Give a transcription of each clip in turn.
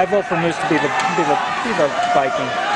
I vote for Moose to be the be the be the Viking.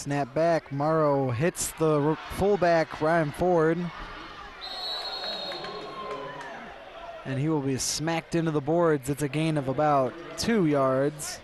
Snap back. Morrow hits the fullback, Ryan Ford. And he will be smacked into the boards. It's a gain of about two yards.